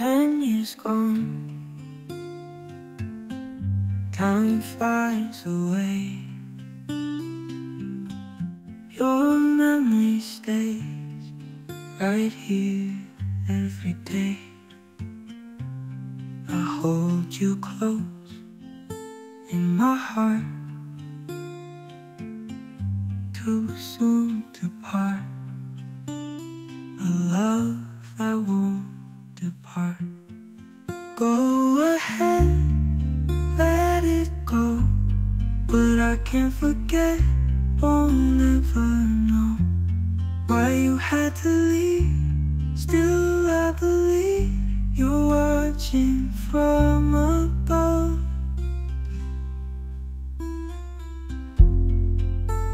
Ten years gone. Time flies away. Your memory stays Right here every day. I hold you close In my heart. Too soon to part depart Go ahead, let it go. But I can't forget, won't never know Why you had to leave. Still I believe you're watching from above.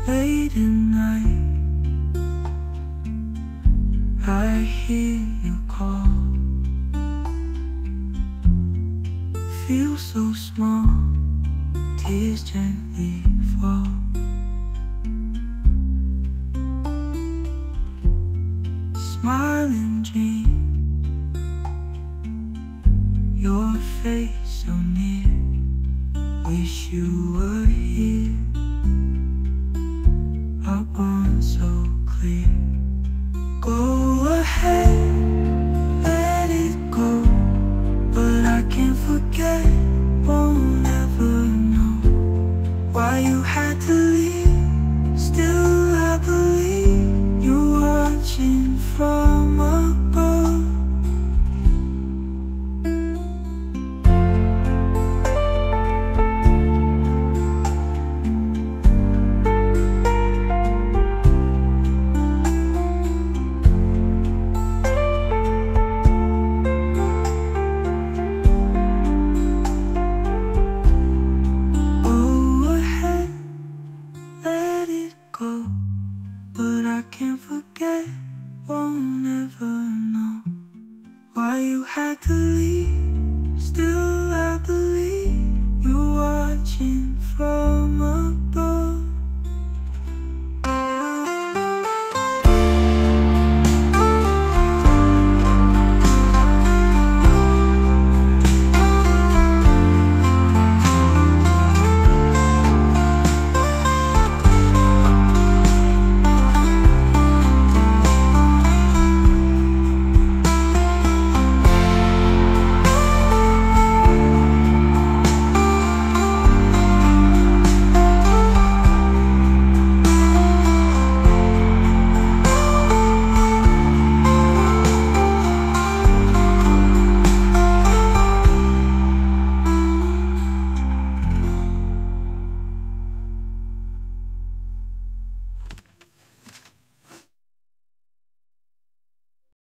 Late at night I hear Feel so small. Tears gently fall. Smiling dream. Your face so near. Wish you were here forget, won't ever know Why you had forget, won't